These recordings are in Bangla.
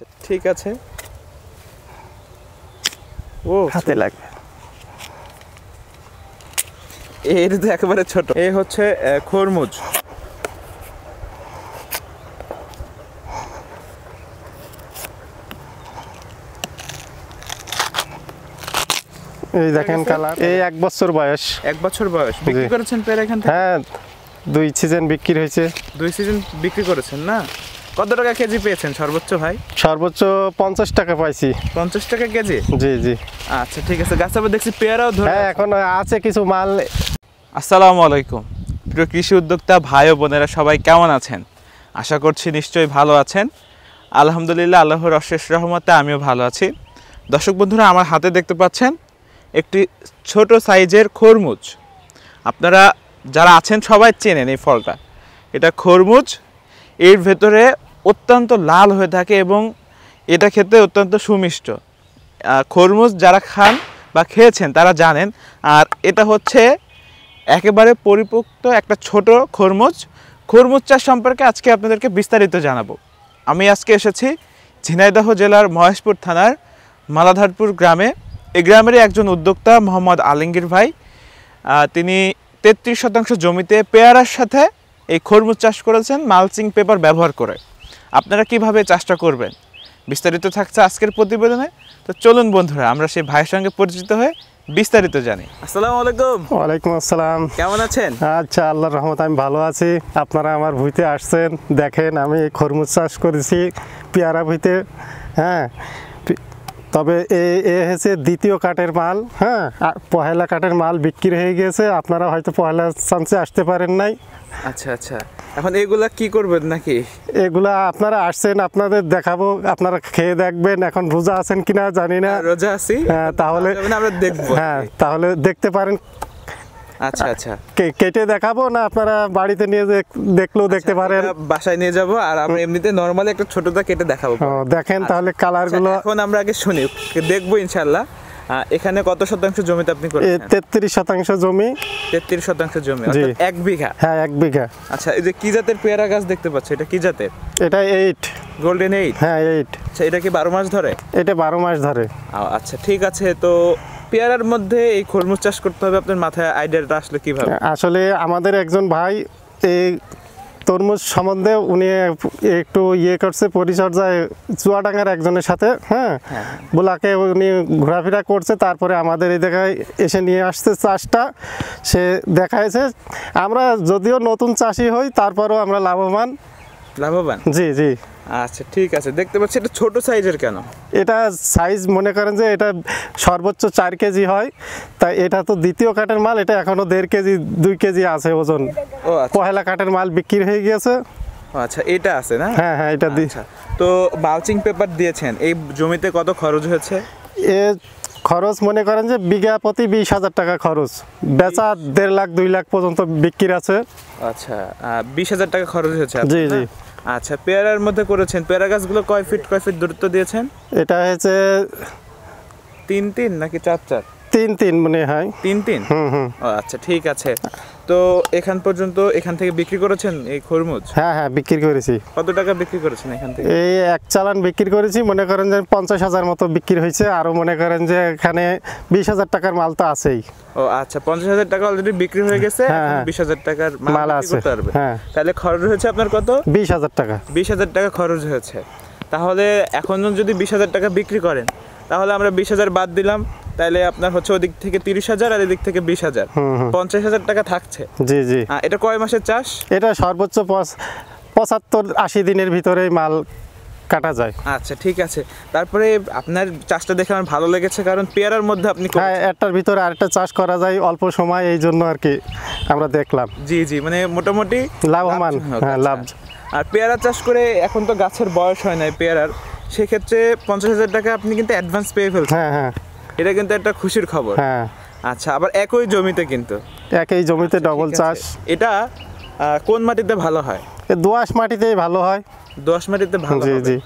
আচ্ছা ঠিক আছে। ও হাতে লাগবে। এটা তো একেবারে ছোট। এই হচ্ছে খরমুজ। এই দেখেন কালার। এই এক বছর বয়স। এক বছর বয়স। বিক্রি করেছেন পেয়ারা এখান থেকে? হ্যাঁ দুই সিজন বিক্রি হয়েছে। দুই সিজন বিক্রি করেছেন না? কত টাকা কেজি পেয়েছেন সর্বোচ্চ ভাই? সর্বোচ্চ পঞ্চাশ টাকা পাইছি। পঞ্চাশ টাকা কেজি? জি জি। আচ্ছা ঠিক আছে। গাছ আবার দেখছি পেয়ারাও ধরে হ্যাঁ এখন আছে কিছু মাল। আসসালামু আলাইকুম। প্রিয় কৃষি উদ্যোক্তা ভাই ও বোনেরা সবাই কেমন আছেন? আশা করছি নিশ্চয়ই ভালো আছেন। আলহামদুলিল্লাহ আল্লাহর অশেষ রহমতে আমিও ভালো আছি। দর্শক বন্ধুরা আমার হাতে দেখতে পাচ্ছেন একটি ছোট সাইজের খরমুজ। আপনারা যারা আছেন সবাই চেনেন এই ফলটা। এটা খরমুজ। এর ভেতরে অত্যন্ত লাল হয়ে থাকে এবং এটা খেতে অত্যন্ত সুমিষ্ট। খরমুজ যারা খান বা খেয়েছেন তারা জানেন, আর এটা হচ্ছে একেবারে পরিপক্ত একটা ছোট খরমুজ। খরমুজ চাষ সম্পর্কে আজকে আপনাদেরকে বিস্তারিত জানাব। আমি আজকে এসেছি ঝিনাইদহ জেলার মহেশপুর থানার মালাধারপুর গ্রামে। এই গ্রামেরই একজন উদ্যোক্তা মোহাম্মদ আলমগীর ভাই। তিনি তেত্রিশ শতাংশ জমিতে পেয়ারার সাথে এই খরমুজ চাষ করেছেন, মালচিং পেপার ব্যবহার করে। আপনারা কীভাবে চাষটা করবেন? বিস্তারিত থাকছে আজকের প্রতিবেদনে। তো চলুন বন্ধুরা আমরা সেই ভাইয়ের সঙ্গে পরিচিত হয়ে বিস্তারিত জানি। আসসালামু আলাইকুম। ওয়ালাইকুম আসসালাম। কেমন আছেন? আচ্ছা আল্লাহর রহমত আমি ভালো আছি। আপনারা আমার ভুইতে আসছেন। দেখেন আমি খরমুজ চাষ করেছি পেয়ারা ভুইতে। হ্যাঁ তবে এ এ হয়েছে দ্বিতীয় কাঠের মাল হ্যাঁ? আর পহেলা কাঠের মাল বিক্রি হয়ে গেছে আপনারা হয়তো পহেলা চান্সে আসতে পারেন নাই। আচ্ছা আচ্ছা। এখন এগুলা কি করবেন নাকি? এগুলা আপনারা আসছেন আপনাদের দেখাবো আপনারা খেয়ে দেখবেন এখন রোজা আছেন কিনা জানি না। রোজা আছি। হ্যাঁ, তাহলে- আমরা দেখব হ্যাঁ তাহলে দেখতে পারেন আচ্ছা আচ্ছা। কেটে দেখাবো না আপনারা বাড়িতে নিয়ে দেখলেও দেখতে পারেন? বাসায় নিয়ে যাব আর আমরা এমনিতে নরমালি একটা ছোটটা কেটে দেখাবো। দেখেন তাহলে কালারগুলো আচ্ছা, এখন আমরা আগে শুনি। দেখব ইনশাল্লাহ এখানে কত শতাংশ জমিতে আপনি করেছেন? তেত্রিশ শতাংশ জমি। তেত্রিশ শতাংশ জমি অর্থাৎ এক বিঘা। হ্যাঁ এক বিঘা। আচ্ছা এই যে কি জাতের পেয়ারা গাছ দেখতে পাচ্ছি? এটা কি জাতের? এটা এইট গোল্ডেন এইট হ্যাঁ এইট আচ্ছা এটা কি বারো মাস ধরে? এটা বারো মাস ধরে। আচ্ছা ঠিক আছে তো পেয়ারার মধ্যে এই খরমুজ চাষ করতে হবে আপনার মাথায় আইডিয়াটা আসলে কীভাবে? আসলে আমাদের একজন ভাই এই তরমুজ সম্বন্ধে উনি একটু ইয়ে করছে পরিচর্যায় চুয়াডাঙ্গার একজনের সাথে হ্যাঁ। বোলাকে উনি ঘোরাফেরা করছে তারপরে আমাদের এই জায়গায় এসে নিয়ে আসছে চাষটা। সে দেখাইছে আমরা যদিও নতুন চাষি হই তারপরেও আমরা লাভবান। লাভবান? জি জি। আচ্ছা ঠিক আছে। দেখতে পাচ্ছি এটা ছোট সাইজের কেন? এটা সাইজ মনে করেন যে এটা সর্বোচ্চ চার কেজি হয়। তাই এটা তো দ্বিতীয় কাঠের মাল এটা এখনও দেড় কেজি দুই কেজি আছে ওজন। ও আচ্ছা। পহেলা কাঠের মাল বিক্রি হয়ে গিয়েছে। আচ্ছা এটা আছে না? হ্যাঁ হ্যাঁ এটা আচ্ছা তো মালচিং পেপার দিয়েছেন এই জমিতে কত খরচ হয়েছে? এ খরচ মনে করেন যে বিঘা প্রতি বিশ হাজার টাকা খরচ। বেচা দেড় লাখ দুই লাখ পর্যন্ত বিক্রি আছে। আচ্ছা বিশ হাজার টাকা খরচ হয়েছে জি, জি। আচ্ছা পেয়ারার মধ্যে করেছেন। পেয়ারা গাছগুলো কয় ফিট কয় ফিট দূরত্ব দিয়েছেন? এটা হয়েছে তিন তিন নাকি চার চার? তিন তিন মনে হয়। তিন তিন? হুম হুম। ও আচ্ছা ঠিক আছে। তো এখান পর্যন্ত এখান থেকে বিক্রি করেছেন এই খরমুজ? হ্যাঁ হ্যাঁ বিক্রি করেছি। কত টাকা বিক্রি করেছেন এখান থেকে? এই এক চালান বিক্রি করেছি মনে করেন যে পঞ্চাশ হাজার মতো বিক্রি হয়েছে আরও মনে করেন যে এখানে বিশ হাজার টাকার মাল তো আছেই। ও আচ্ছা পঞ্চাশ হাজার টাকা অলরেডি বিক্রি হয়ে গেছে হ্যাঁ, হ্যাঁ। বিশ হাজার টাকার মাল আছে, পারবে। হ্যাঁ। তাহলে খরচ হয়েছে আপনার কত? বিশ হাজার টাকা। বিশ হাজার টাকা খরচ হয়েছে। তাহলে এখন যদি বিশ হাজার টাকা বিক্রি করেন তাহলে আমরা বিশ হাজার বাদ দিলাম তাহলে আপনার হচ্ছে ওদিক থেকে তিরিশ হাজার আর এদিক থেকে বিশ হাজার। পঞ্চাশ হাজার টাকা থাকছে। জি জি। এটা কয় মাসের চাষ? এটা সর্বোচ্চ পঁচাত্তর আশি দিনের ভিতরে মাল কাটা যায়। আচ্ছা ঠিক আছে। তারপরে আপনার চাষটা দেখে আমার ভালো লেগেছে কারণ পেয়ারার মধ্যে আপনি। হ্যাঁ একটার ভিতরে আরেকটা চাষ করা যায় অল্প সময় এই জন্য আর কি আমরা দেখলাম। জি জি মানে মোটামুটি লাভবান হ্যাঁ আচ্ছা। লাভ আর পেয়ারা চাষ করে এখন তো গাছের বয়স হয় নাই পেয়ারার। সেক্ষেত্রে পঞ্চাশ হাজার টাকা আপনি কিন্তু অ্যাডভান্স পেয়ে ফেলছেন। হ্যাঁ হ্যাঁ। এটা কিন্তু একটা খুশির খবর। হ্যাঁ। আচ্ছা আবার একই জমিতে কিন্তু। একই জমিতে ডবল আচ্ছা, চাষ। এটা কোন মাটিতে ভালো হয়? এ দোআঁশ মাটিতেই ভালো হয়। দোআঁশ মাটিতে ভালো জি জি।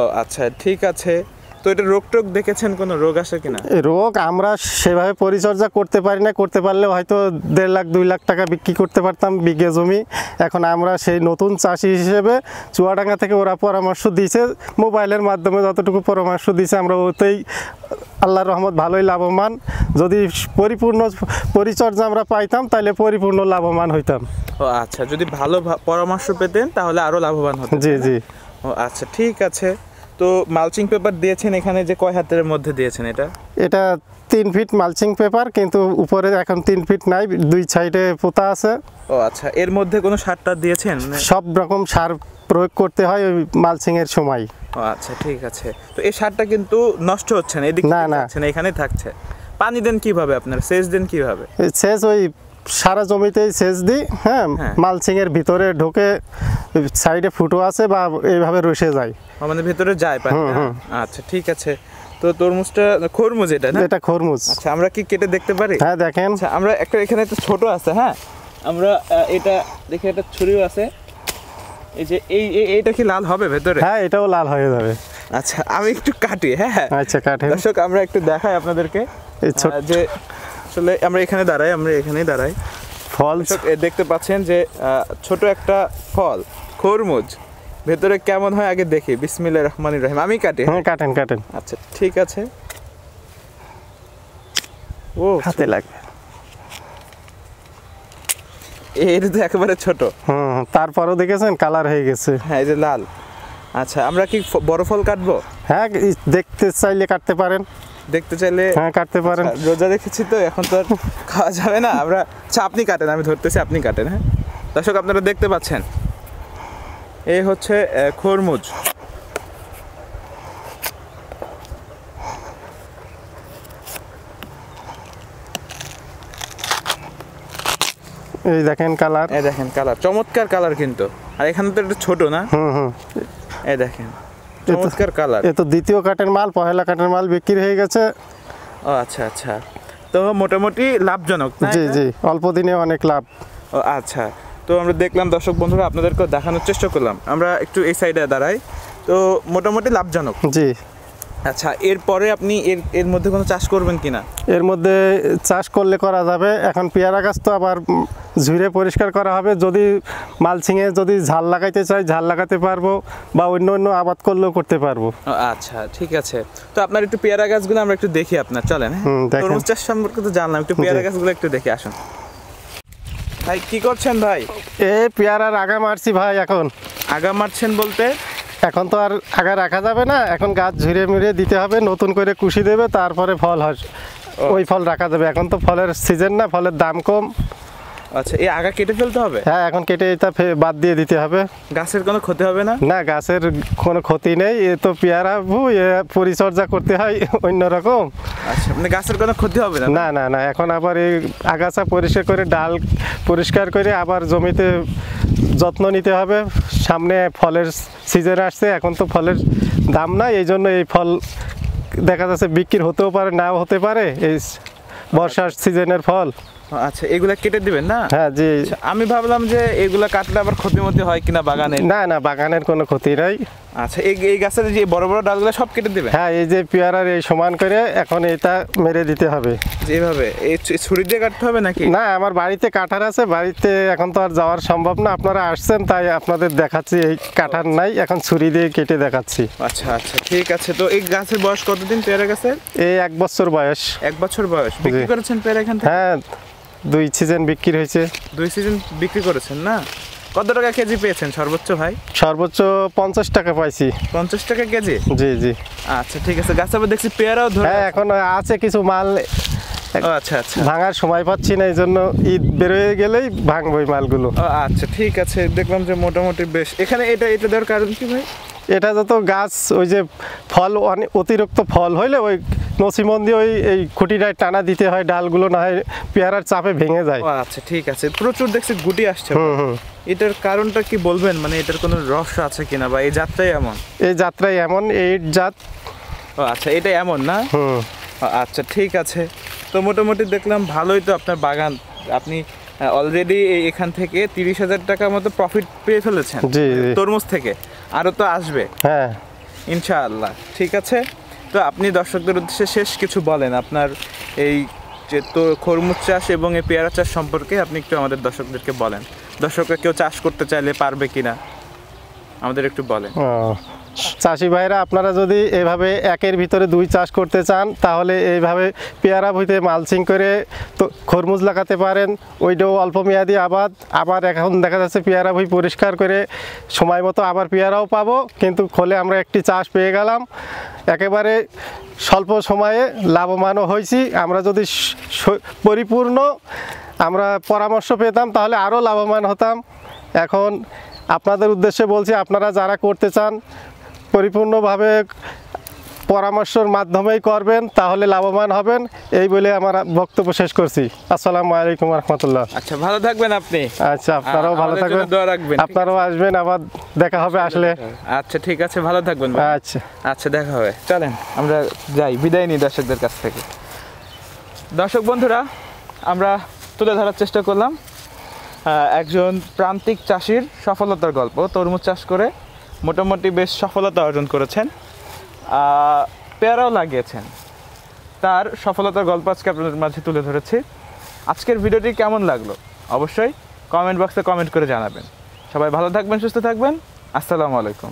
ও আচ্ছা ঠিক আছে। তো এটা রোগ টোগ দেখেছেন? কোনো রোগ আসে কিনা? রোগ আমরা সেভাবে পরিচর্যা করতে পারি না। করতে পারলে হয়তো দেড় লাখ দুই লাখ টাকা বিক্রি করতে পারতাম বিঘে জমি। এখন আমরা সেই নতুন চাষি হিসেবে চুয়াডাঙ্গা থেকে ওরা পরামর্শ দিয়েছে। মোবাইলের মাধ্যমে যতটুকু পরামর্শ দিয়েছে আমরা ওতেই আল্লাহর রহমত ভালোই লাভবান। যদি পরিপূর্ণ পরিচর্যা আমরা পাইতাম তাহলে পরিপূর্ণ লাভবান হইতাম। ও আচ্ছা যদি ভালো পরামর্শ পেতেন তাহলে আরও লাভবান হতেন জি জি। ও আচ্ছা ঠিক আছে। তো মালচিং পেপার দিয়েছেন এখানে যে কয় হাতের মধ্যে দিয়েছেন এটা? এটা তিন ফিট মালচিং পেপার কিন্তু উপরে এখন তিন ফিট নাই দুই সাইডে পোতা আছে। ও আচ্ছা এর মধ্যে কোনো সারটা দিয়েছেন? সব রকম সার প্রয়োগ করতে হয় ওই মালচিং এর সময়। আচ্ছা ঠিক আছে। তো এই সারটা কিন্তু নষ্ট হচ্ছে না এদিকে না, না। এখানে থাকছে। পানি দেন কীভাবে আপনার? সেচ দেন কীভাবে? সেচ ওই সারা জমিতেই সেচ দিই হ্যাঁ? হ্যাঁ। মালচিং এর ভিতরে ঢোকে সাইডে ফুটো আছে বা এইভাবে রসে যায়। মানে ভিতরে যায় পানি? হুম। আচ্ছা ঠিক আছে। তো তরমুজটা খরমুজ এটা না? এটা খরমুজ। আচ্ছা আমরা কি কেটে দেখতে পারি? হ্যাঁ দেখেন। আচ্ছা আমরা একটা এখানে একটা ছোট আছে হ্যাঁ? আমরা এটা দেখে একটা ছুরিও আছে। এই যে এই এই- এইটা কি লাল হবে ভেতরে? হ্যাঁ এটাও লাল হয়ে যাবে। আচ্ছা আমি একটু কাটি হ্যাঁ আচ্ছা কাঠেন দর্শক আমরা একটু দেখাই আপনাদেরকে। যে আসলে আমরা এখানে দাঁড়াই আমরা এখানেই দাঁড়াই। ফল দেখতে পাচ্ছেন যে ছোট একটা ফল খরমুজ। ভেতরে কেমন হয় আগে দেখি। বিসমিল্লাহ রহমান রহিম। আমি কাটি হ্যাঁ কাটেন কাটেন। আচ্ছা ঠিক আছে। ও হাতে লাগবে। এটা তো একেবারে ছোট। হুম তারপরও দেখেছেন কালার হয়ে গেছে। হ্যাঁ এই যে লাল। আচ্ছা আমরা কি বড় ফল কাটবো? হ্যাঁ দেখতে চাইলে কাটতে পারেন। দেখতে চাইলে হ্যাঁ কাটতে পারেন। আচ্ছা, রোজা রেখেছি তো এখন তো আর খাওয়া যাবে না। আমরা আচ্ছা আপনি কাটেন আমি ধরতেছি আপনি কাটেন হ্যাঁ? দর্শক আপনারা দেখতে পাচ্ছেন। এই হচ্ছে খরমুজ। এই দেখেন কালার এই দেখেন কালার চমৎকার কালার কিন্তু। আর এখানে তো একটু ছোট না? হুম হুম। এই দেখেন। চমৎকার কালার এ তো দ্বিতীয় কাঠের মাল পহেলা কাঠের মাল বিক্রি হয়ে গেছে। ও আচ্ছা আচ্ছা। তো মোটামুটি লাভজনক জি জি। অল্প দিনে অনেক লাভ। ও আচ্ছা। তো আমরা দেখলাম দর্শক বন্ধুরা আপনাদেরকে দেখানোর চেষ্টা করলাম। আমরা একটু এই সাইডে দাঁড়াই। তো মোটামুটি লাভজনক। জি। আচ্ছা এরপরে আপনি এর এর মধ্যে কোনো চাষ করবেন কিনা? এর মধ্যে চাষ করলে করা যাবে। এখন পেয়ারা গাছ তো আবার ঝুড়ে পরিষ্কার করা হবে। যদি মালচিংয়ে যদি ঝাল লাগাইতে চাই ঝাল লাগাতে পারব বা অন্য অন্য আবাদ করলেও করতে পারব। আচ্ছা ঠিক আছে। তো আপনার একটু পেয়ারা গাছগুলো আমরা একটু দেখি আপনার চলেন হ্যাঁ? তরমুজ চাষ সম্পর্কে তো জানলাম একটু পেয়ারা। গাছগুলো একটু দেখে আসুন। ভাই কি করছেন ভাই? এ পেয়ারার আগা মারছি ভাই এখন। আগা মারছেন বলতে? এখন তো আর আগা রাখা যাবে না এখন গাছ ঝুড়ে মুড়ে দিতে হবে নতুন করে কুশি দেবে তারপরে ফল হয়। ওই ফল রাখা যাবে। এখন তো ফলের সিজন না ফলের দাম কম। আচ্ছা এই আগা কেটে ফেলতে হবে? হ্যাঁ এখন কেটে এটা বাদ দিয়ে দিতে হবে। গাছের কোনো ক্ষতি হবে না? না গাছের কোনো ক্ষতি নেই এ তো পেয়ারা ভু এ পরিচর্যা করতে হয় অন্যরকম আচ্ছা মানে গাছের কোনো ক্ষতি হবে না? না না না এখন আবার এই আগাছা পরিষ্কার করে ডাল পরিষ্কার করে আবার জমিতে যত্ন নিতে হবে। সামনে ফলের সিজন আসছে, এখন তো ফলের দাম নাই, এই জন্য এই ফল দেখা যাচ্ছে বিক্রি হতেও পারে, নাও হতে পারে, এই বর্ষার সিজনের ফল। আচ্ছা এগুলা কেটে দিবেন না? হ্যাঁ জি। আচ্ছা, আমি ভাবলাম যে এগুলা কাটলে আবার ক্ষতি মতি হয় কিনা বাগানে না না বাগানের কোনো ক্ষতি নাই। আচ্ছা এই এই গাছের যে বড় বড় ডালগুলো সব কেটে দিবেন? হ্যাঁ এই যে পেয়ারার এই সমান করে এখন এটা মেরে দিতে হবে। যেভাবে এই ছুরি দিয়ে কাটতে হবে নাকি? না আমার বাড়িতে কাঠার আছে বাড়িতে এখন তো আর যাওয়ার সম্ভব না। আপনারা আসছেন তাই আপনাদের দেখাচ্ছি এই কাঠার নাই এখন ছুরি দিয়ে কেটে দেখাচ্ছি। আচ্ছা আচ্ছা ঠিক আছে। তো এই গাছের বয়স কতদিন পেয়ারা গাছের? এই এক বছর বয়স। এক বছর বয়স। বিক্রি করেছেন পেয়ারা এখান থেকে? হ্যাঁ দুই সিজন বিক্রি হয়েছে। দুই সিজন বিক্রি করেছেন না? কত টাকা কেজি পেয়েছেন সর্বোচ্চ ভাই? সর্বোচ্চ পঞ্চাশ টাকা পাইছি। পঞ্চাশ টাকা কেজি? জি জি। আচ্ছা ঠিক আছে। গাছ আবার দেখছি পেয়ারাও ধরে হ্যাঁ এখন আছে কিছু মাল। আচ্ছা আচ্ছা। ভাঙার সময় পাচ্ছি না এই জন্য ঈদ বেরোয় গেলেই ভাঙবো এই মালগুলো। আচ্ছা ঠিক আছে। দেখলাম যে মোটামুটি বেশ। এখানে এটা এটা দেওয়ার কারণ কি ভাই? এটা যত গাছ ওই যে ফল অনে- অতিরিক্ত ফল হইলে ওই নসিমন দিয়ে ওই এই খুঁটিটায় টানা দিতে হয় ডালগুলো না হয় পেয়ারার চাপে ভেঙে যায়। আচ্ছা ঠিক আছে। প্রচুর দেখছি গুটি আসছে। হুম এটার কারণটা কি বলবেন? মানে এটার কোনো রহস্য আছে কিনা বা এই যাত্রাই এমন? এই যাত্রায় এমন এই জাত। ও আচ্ছা এটা এমন না? হুম। আচ্ছা ঠিক আছে। তো মোটামুটি দেখলাম ভালোই তো আপনার বাগান। আপনি অলরেডি এখান থেকে তিরিশ হাজার টাকার মতো প্রফিট পেয়ে ফেলেছেন। তরমুজ থেকে। আরও তো আসবে। হ্যাঁ। ইনশাআল্লাহ। ঠিক আছে? তো আপনি দর্শকদের উদ্দেশ্যে শেষ কিছু বলেন আপনার এই যে তো খরমুজ চাষ এবং এই পেয়ারা চাষ সম্পর্কে আপনি একটু আমাদের দর্শকদেরকে বলেন। দর্শকরা কেউ চাষ করতে চাইলে পারবে কিনা? আমাদের একটু বলেন। চাষি ভাইরা, আপনারা যদি এভাবে একের ভিতরে দুই চাষ করতে চান, তাহলে এইভাবে পেয়ারা ভুইতে মালচিং করে তো খরমুজ লাগাতে পারেন। ওইটাও অল্প মেয়াদি আবাদ। আবার এখন দেখা যাচ্ছে পেয়ারা ভুই পরিষ্কার করে সময় মতো আবার পেয়ারাও পাবো। কিন্তু খোলে আমরা একটি চাষ পেয়ে গেলাম। একেবারে স্বল্প সময়ে লাভবানও হয়েছি। আমরা যদি পরিপূর্ণ আমরা পরামর্শ পেতাম, তাহলে আরও লাভবান হতাম। এখন আপনাদের উদ্দেশ্যে বলছি, আপনারা যারা করতে চান পরিপূর্ণভাবে পরামর্শের মাধ্যমেই করবেন তাহলে লাভবান হবেন। এই বলে আমার বক্তব্য শেষ করছি। আসসালামু আলাইকুম রহমতুল্লাহ। আচ্ছা ভালো থাকবেন আপনি। আচ্ছা আপনারাও ভালো থাকবেন। দোয়া রাখবেন, আপনারাও আসবেন আবার দেখা হবে আসলে। আচ্ছা ঠিক আছে ভালো থাকবেন আচ্ছা। আচ্ছা দেখা হবে। চলেন আমরা যাই বিদায় নিই দর্শকদের কাছ থেকে। দর্শক বন্ধুরা আমরা তুলে ধরার চেষ্টা করলাম একজন প্রান্তিক চাষির সফলতার গল্প তরমুজ চাষ করে। মোটামুটি বেশ সফলতা অর্জন করেছেন। প্যারাও লাগিয়েছেন। তার সফলতার গল্প আজকে আপনাদের মাঝে তুলে ধরেছি। আজকের ভিডিওটি কেমন লাগল? অবশ্যই কমেন্ট বক্সে কমেন্ট করে জানাবেন। সবাই ভালো থাকবেন, সুস্থ থাকবেন। আসসালামু আলাইকুম।